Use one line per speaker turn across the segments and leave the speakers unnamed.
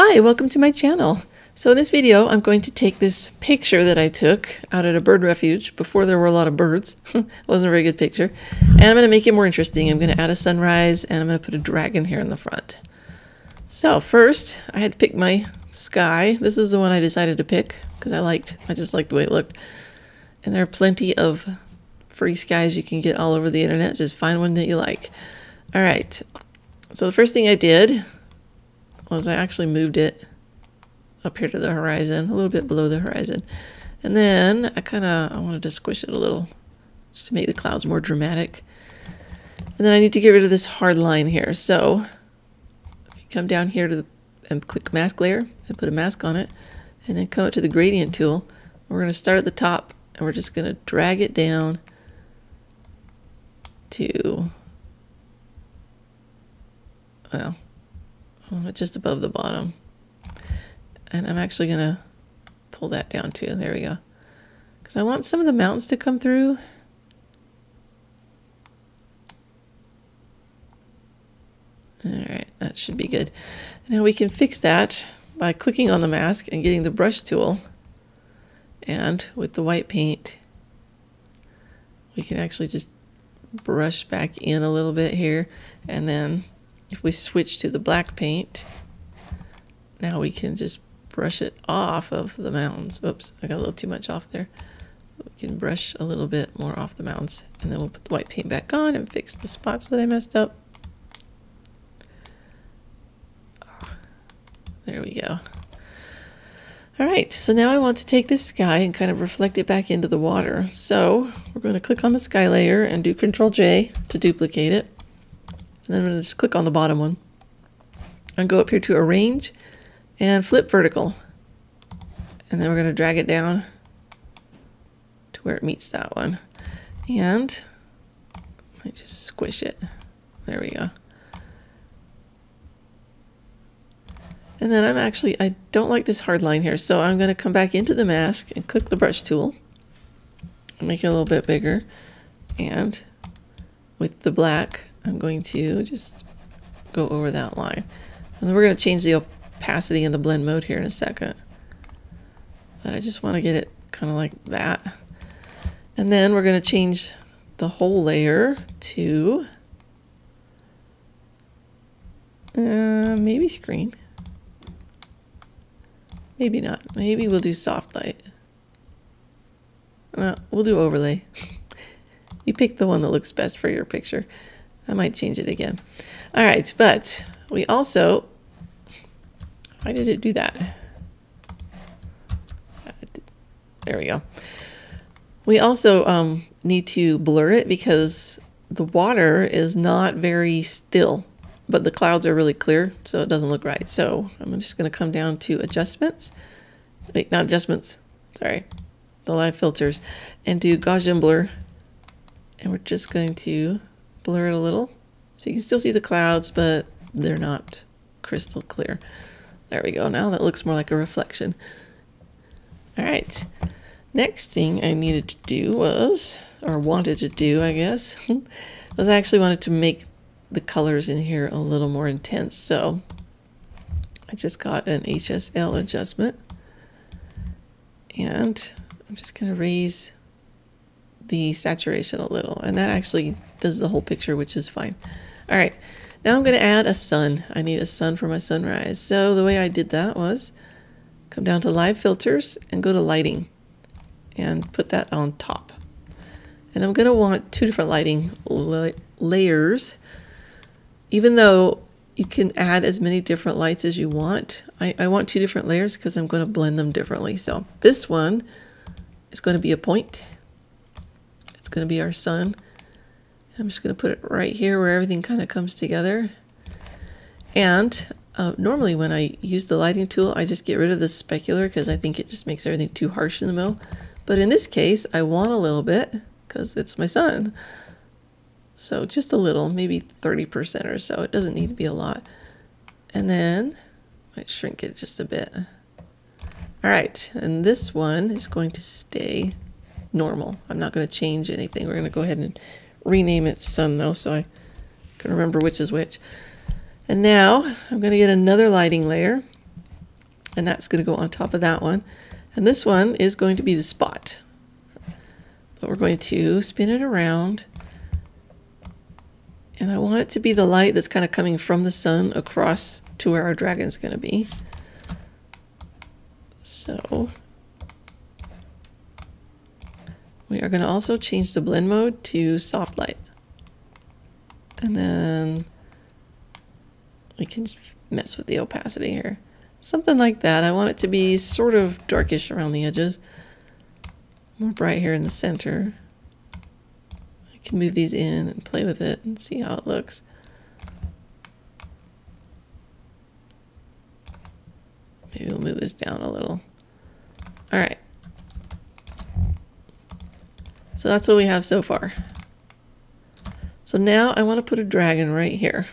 Hi, welcome to my channel. So in this video, I'm going to take this picture that I took out at a bird refuge before there were a lot of birds. it wasn't a very good picture. And I'm going to make it more interesting. I'm going to add a sunrise and I'm going to put a dragon here in the front. So first, I had to pick my sky. This is the one I decided to pick because I liked, I just liked the way it looked. And there are plenty of free skies you can get all over the internet. Just find one that you like. All right. So the first thing I did was I actually moved it up here to the horizon, a little bit below the horizon. And then I kind of, I wanted to squish it a little just to make the clouds more dramatic. And then I need to get rid of this hard line here. So come down here to the, and click mask layer and put a mask on it. And then come up to the gradient tool. We're going to start at the top and we're just going to drag it down to, well, just above the bottom. And I'm actually going to pull that down too. There we go. Because I want some of the mountains to come through. All right, that should be good. Now we can fix that by clicking on the mask and getting the brush tool. And with the white paint, we can actually just brush back in a little bit here. And then if we switch to the black paint, now we can just brush it off of the mountains. Oops, I got a little too much off there. We can brush a little bit more off the mountains and then we'll put the white paint back on and fix the spots that I messed up. Ah, there we go. All right, so now I want to take this sky and kind of reflect it back into the water. So we're going to click on the sky layer and do Control J to duplicate it. And then I'm going to just click on the bottom one and go up here to Arrange and flip vertical. And then we're going to drag it down to where it meets that one. And I just squish it. There we go. And then I'm actually, I don't like this hard line here, so I'm going to come back into the mask and click the brush tool. Make it a little bit bigger. And with the black, I'm going to just go over that line. And we're going to change the opacity in the blend mode here in a second. But I just want to get it kind of like that. And then we're going to change the whole layer to uh, maybe screen. Maybe not. Maybe we'll do soft light. Uh, we'll do overlay. you pick the one that looks best for your picture. I might change it again. All right, but we also why did it do that? There we go. We also um, need to blur it because the water is not very still, but the clouds are really clear, so it doesn't look right. So I'm just going to come down to adjustments. Wait, not adjustments. Sorry. The live filters. And do Gaussian blur. And we're just going to blur it a little. So you can still see the clouds, but they're not crystal clear. There we go. Now that looks more like a reflection. All right. Next thing I needed to do was, or wanted to do, I guess, was I actually wanted to make the colors in here a little more intense. So I just got an HSL adjustment. And I'm just going to raise the saturation a little. And that actually does the whole picture, which is fine. All right. Now I'm going to add a sun. I need a sun for my sunrise. So the way I did that was come down to live filters and go to lighting and put that on top. And I'm going to want two different lighting la layers. Even though you can add as many different lights as you want, I, I want two different layers because I'm going to blend them differently. So this one is going to be a point. It's going to be our sun. I'm just going to put it right here where everything kind of comes together. And uh, normally when I use the lighting tool, I just get rid of the specular because I think it just makes everything too harsh in the middle. But in this case, I want a little bit because it's my sun. So just a little, maybe 30% or so. It doesn't need to be a lot. And then I might shrink it just a bit. All right, and this one is going to stay normal. I'm not going to change anything. We're going to go ahead and rename it sun though so I can remember which is which. And now I'm going to get another lighting layer And that's going to go on top of that one. And this one is going to be the spot. But we're going to spin it around. And I want it to be the light that's kind of coming from the sun across to where our dragon's going to be. So we are going to also change the blend mode to soft light. And then we can mess with the opacity here. Something like that. I want it to be sort of darkish around the edges. More bright here in the center. I can move these in and play with it and see how it looks. Maybe we'll move this down a little. All right. So that's what we have so far. So now I want to put a dragon right here.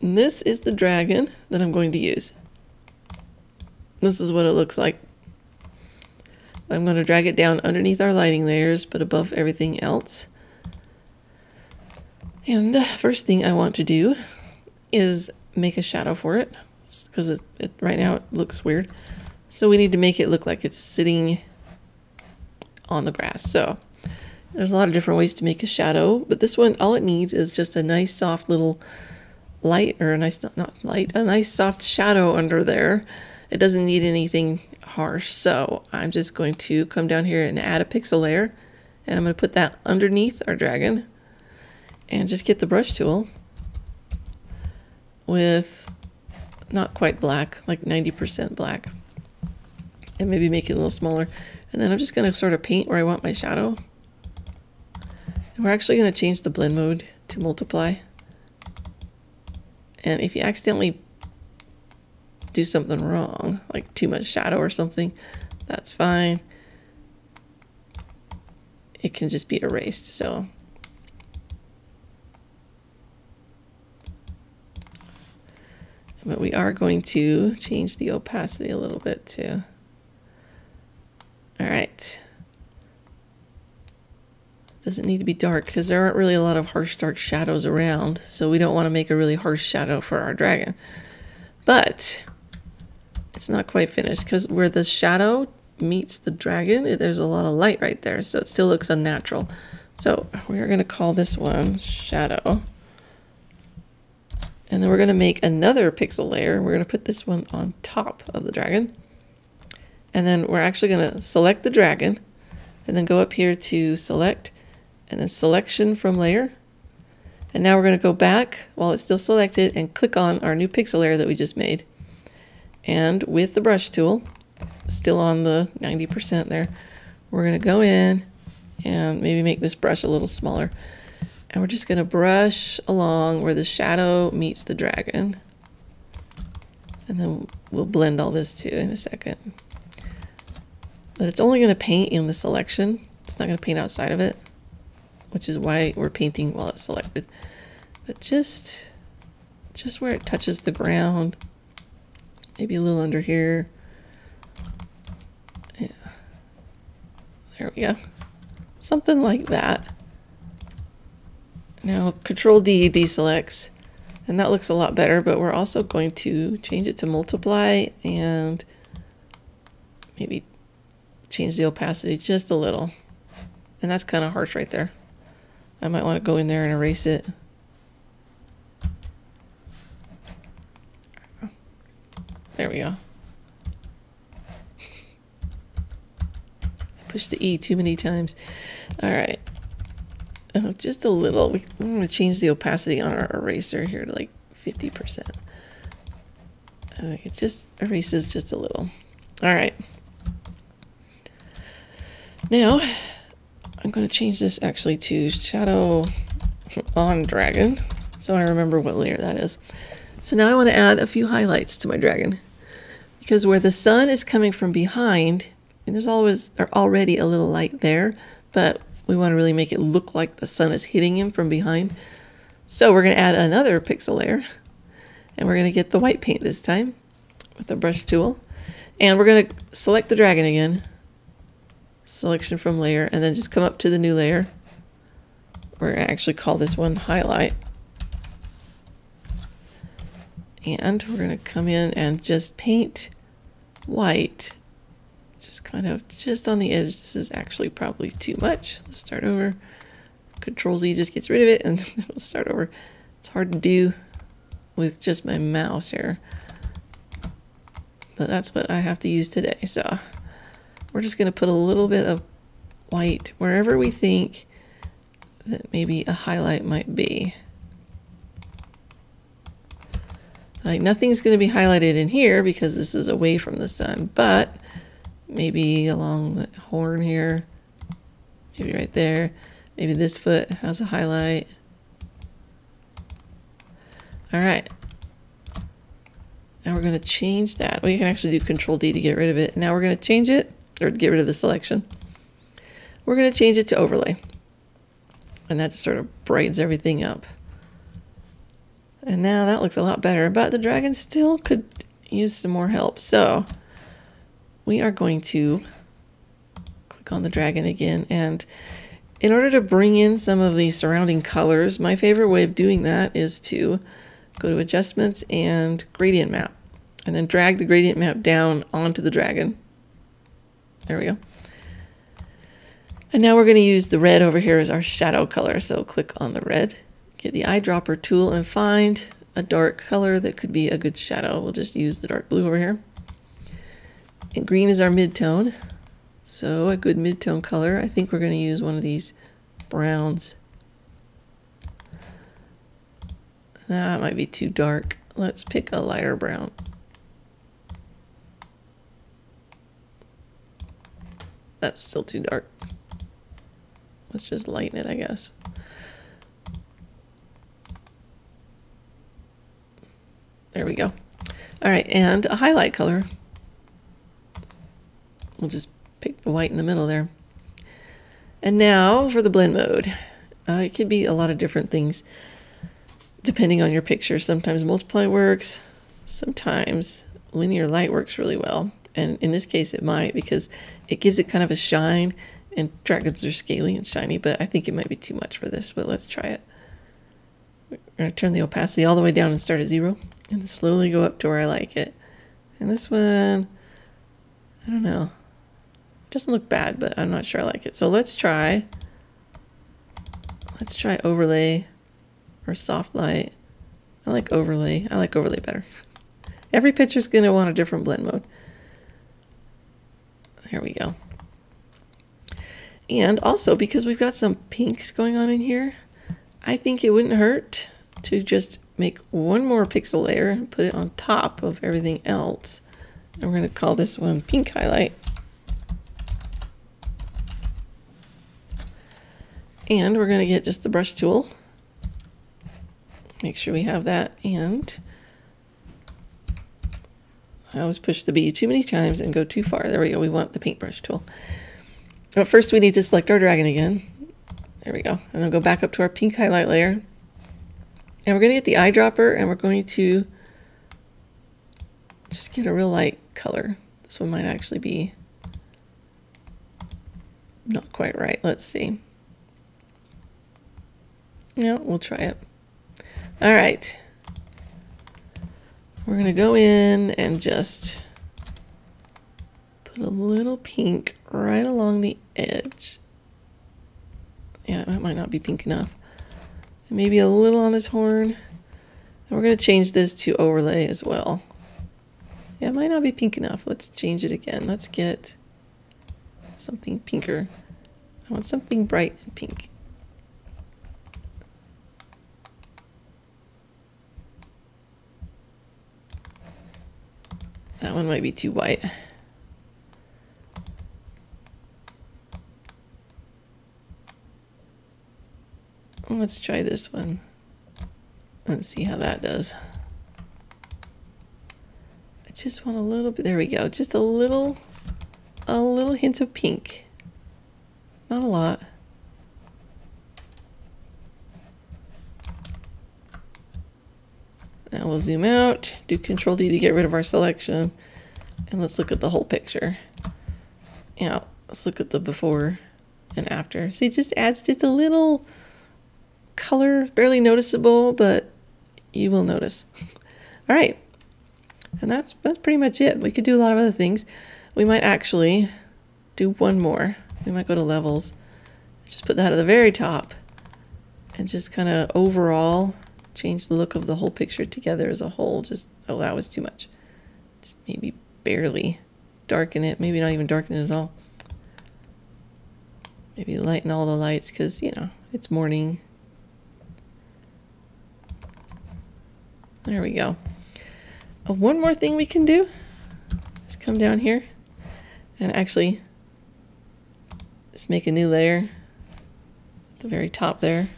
And this is the dragon that I'm going to use. This is what it looks like. I'm going to drag it down underneath our lighting layers, but above everything else. And the first thing I want to do is make a shadow for it, because it, it, right now it looks weird. So we need to make it look like it's sitting on the grass. So there's a lot of different ways to make a shadow, but this one, all it needs is just a nice soft little light or a nice, not light, a nice soft shadow under there. It doesn't need anything harsh. So I'm just going to come down here and add a pixel layer and I'm going to put that underneath our dragon and just get the brush tool with not quite black, like 90% black and maybe make it a little smaller. And then I'm just going to sort of paint where I want my shadow. And we're actually going to change the blend mode to multiply. And if you accidentally do something wrong, like too much shadow or something, that's fine. It can just be erased. So but we are going to change the opacity a little bit too. All right. Doesn't need to be dark because there aren't really a lot of harsh dark shadows around. So we don't want to make a really harsh shadow for our dragon. But it's not quite finished because where the shadow meets the dragon, eh, there's a lot of light right there. So it still looks unnatural. So we're going to call this one shadow. And then we're going to make another pixel layer. We're going to put this one on top of the dragon. And then we're actually going to select the dragon and then go up here to select and then selection from layer. And now we're going to go back while it's still selected and click on our new pixel layer that we just made. And with the brush tool, still on the 90% there, we're going to go in and maybe make this brush a little smaller. And we're just going to brush along where the shadow meets the dragon. And then we'll blend all this too in a second. But it's only going to paint in the selection. It's not going to paint outside of it, which is why we're painting while it's selected. But just, just where it touches the ground, maybe a little under here. Yeah. There we go. Something like that. Now Control D deselects, and that looks a lot better, but we're also going to change it to multiply and maybe change the opacity just a little. And that's kind of harsh right there. I might want to go in there and erase it. There we go. I pushed the E too many times. All right. Oh, just a little. We, I'm going to change the opacity on our eraser here to like 50%. Uh, it just erases just a little. All right. Now, I'm going to change this actually to shadow on dragon. So I remember what layer that is. So now I want to add a few highlights to my dragon. Because where the sun is coming from behind, and there's always or already a little light there, but we want to really make it look like the sun is hitting him from behind. So we're going to add another pixel layer. And we're going to get the white paint this time with the brush tool. And we're going to select the dragon again selection from layer, and then just come up to the new layer. We're going to actually call this one highlight. And we're going to come in and just paint white. Just kind of just on the edge. This is actually probably too much. Let's start over. Control Z just gets rid of it and we'll start over. It's hard to do with just my mouse here. But that's what I have to use today. So we're just going to put a little bit of white wherever we think that maybe a highlight might be. Like nothing's going to be highlighted in here because this is away from the sun, but maybe along the horn here, maybe right there, maybe this foot has a highlight. All right. Now we're going to change that. We can actually do Control D to get rid of it. Now we're going to change it, or get rid of the selection. We're going to change it to overlay. And that just sort of brightens everything up. And now that looks a lot better, but the dragon still could use some more help. So we are going to click on the dragon again. And in order to bring in some of the surrounding colors, my favorite way of doing that is to go to adjustments and gradient map and then drag the gradient map down onto the dragon. There we go. And now we're going to use the red over here as our shadow color. So click on the red, get the eyedropper tool and find a dark color that could be a good shadow. We'll just use the dark blue over here. And green is our midtone. So a good midtone color. I think we're going to use one of these browns. That might be too dark. Let's pick a lighter brown. That's still too dark. Let's just lighten it, I guess. There we go. All right, and a highlight color. We'll just pick the white in the middle there. And now for the blend mode. Uh, it could be a lot of different things depending on your picture. Sometimes multiply works, sometimes linear light works really well. And in this case, it might because it gives it kind of a shine and dragons are scaly and shiny, but I think it might be too much for this, but let's try it. We're going to turn the opacity all the way down and start at zero and slowly go up to where I like it. And this one, I don't know. It doesn't look bad, but I'm not sure I like it. So let's try, let's try overlay or soft light. I like overlay. I like overlay better. Every picture's going to want a different blend mode. There we go. And also because we've got some pinks going on in here, I think it wouldn't hurt to just make one more pixel layer and put it on top of everything else. And we're going to call this one pink highlight. And we're going to get just the brush tool. Make sure we have that. And I always push the B too many times and go too far. There we go. We want the paintbrush tool. But first we need to select our dragon again. There we go. And then go back up to our pink highlight layer. And we're going to get the eyedropper and we're going to just get a real light color. This one might actually be not quite right. Let's see. Yeah, we'll try it. All right. We're going to go in and just put a little pink right along the edge. Yeah, that might not be pink enough. And maybe a little on this horn. And we're going to change this to overlay as well. Yeah, it might not be pink enough. Let's change it again. Let's get something pinker. I want something bright and pink. That one might be too white. Let's try this one. Let's see how that does. I just want a little bit, there we go. Just a little, a little hint of pink. Not a lot. Now we'll zoom out, do Control D to get rid of our selection, and let's look at the whole picture. Yeah, let's look at the before and after. See, it just adds just a little color, barely noticeable, but you will notice. All right. And that's that's pretty much it. We could do a lot of other things. We might actually do one more. We might go to levels. Just put that at the very top and just kind of overall change the look of the whole picture together as a whole. Just, oh, that was too much. Just maybe barely darken it. Maybe not even darken it at all. Maybe lighten all the lights because, you know, it's morning. There we go. Uh, one more thing we can do is come down here and actually just make a new layer at the very top there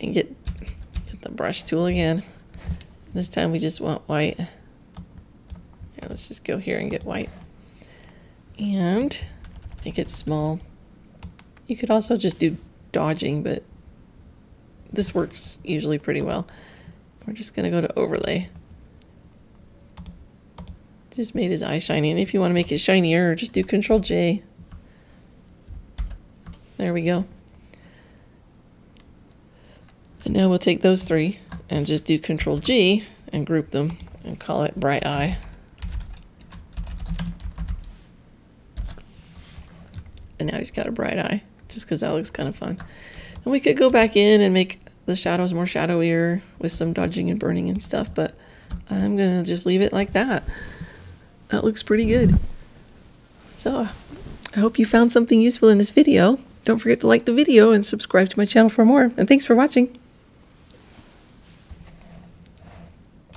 and get, get the brush tool again. This time we just want white. Let's just go here and get white. And make it small. You could also just do dodging, but this works usually pretty well. We're just going to go to overlay. Just made his eye shiny. And if you want to make it shinier, just do Control J. There we go. And now we'll take those three and just do Control G and group them and call it Bright Eye. And now he's got a bright eye, just because that looks kind of fun. And we could go back in and make the shadows more shadowier with some dodging and burning and stuff, but I'm going to just leave it like that. That looks pretty good. So I hope you found something useful in this video. Don't forget to like the video and subscribe to my channel for more. And thanks for watching.